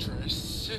Fortress.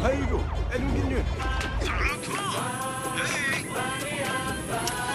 아이고, 애누기님. Darkness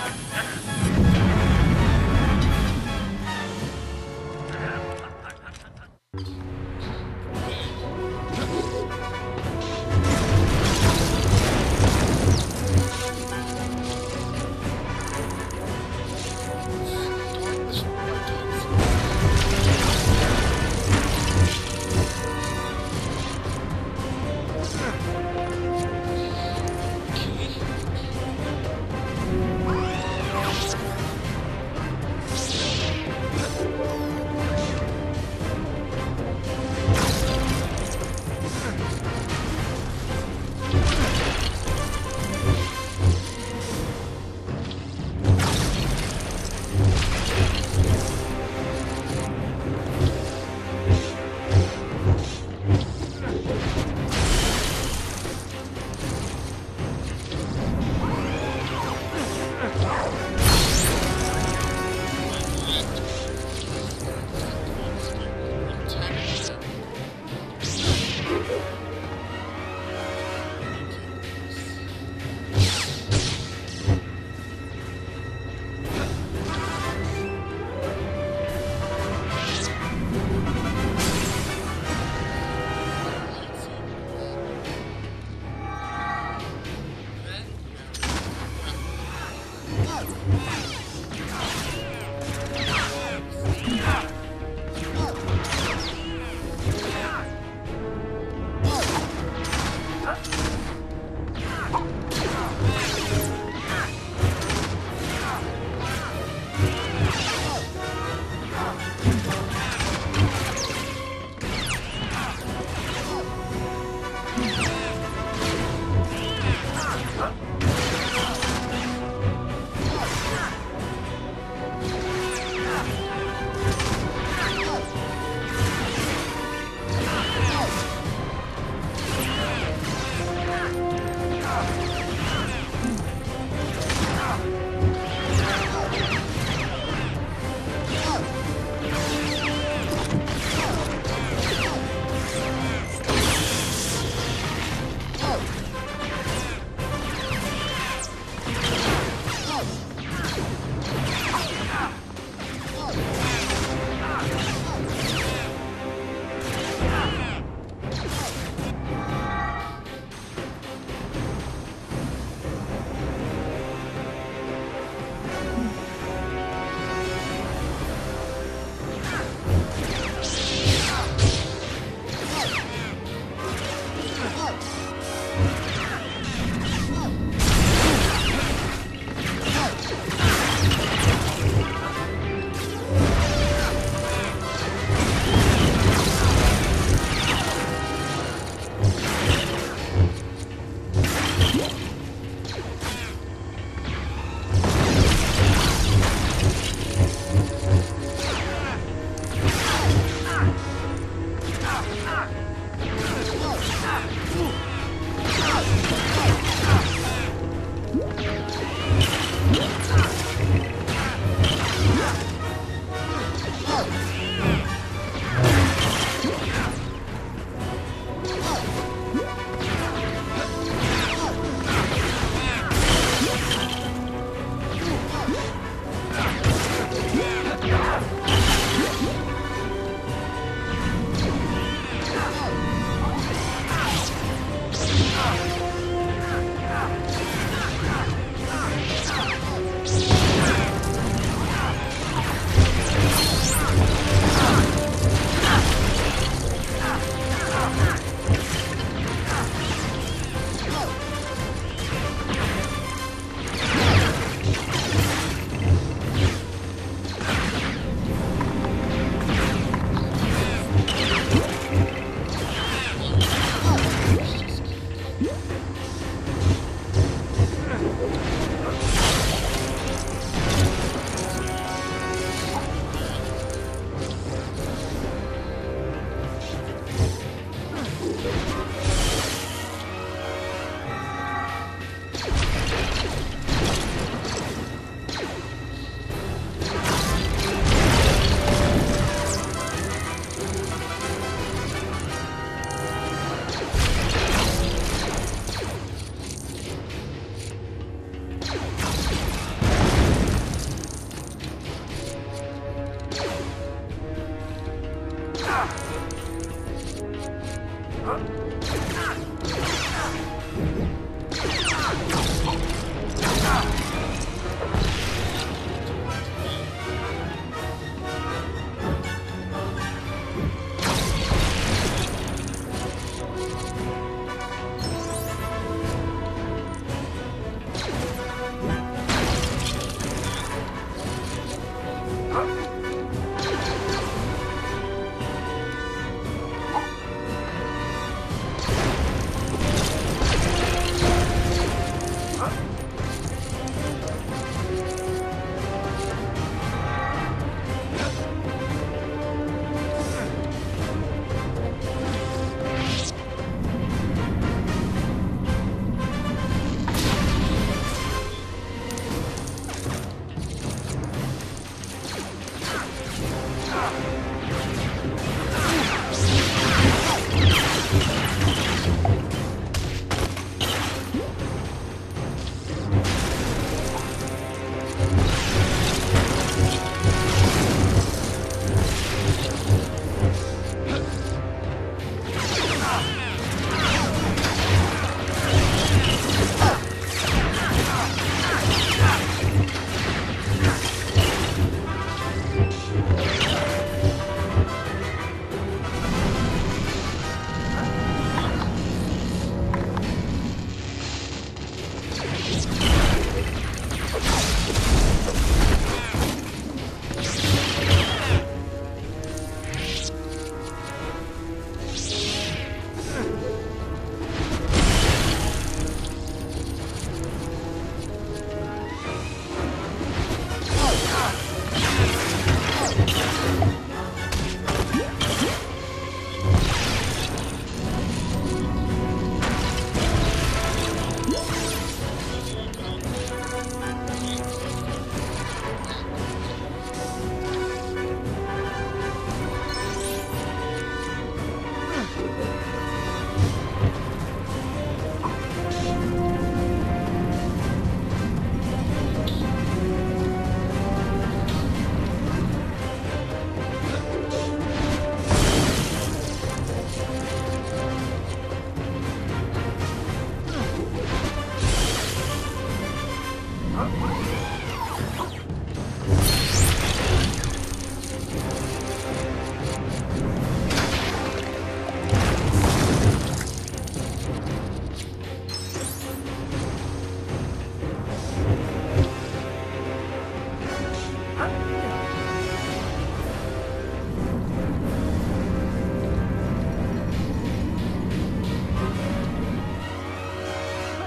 Huh?